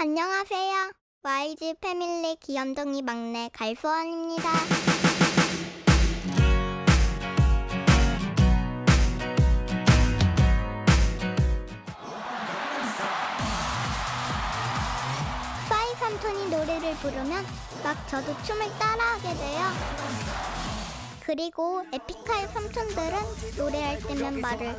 안녕하세요. YG 패밀리 귀염둥이 막내 갈소원입니다. 파이 삼촌이 노래를 부르면 막 저도 춤을 따라하게 돼요. 그리고 에픽하이 삼촌들은 노래할 때면 말을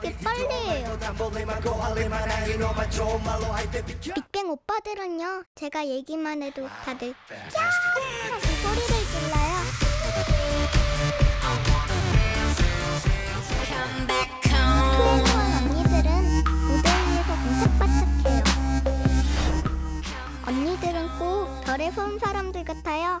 되게 빨리 해요. 빅뱅 오빠들은요, 제가 얘기만 해도 다들 야! 하고 소리를 질러요. 트웨이원 언니들은 무대 위에서 반짝반짝해요. 언니들은 꼭 별에 선 사람들 같아요.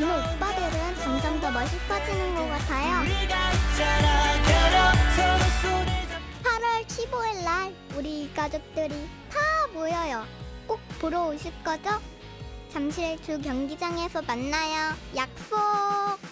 민호 오빠들은 점점 더 멋있어지는 것 같아요. 8월 15일 날 우리 가족들이 다 모여요. 꼭 보러 오실 거죠? 잠실 주 경기장에서 만나요. 약속!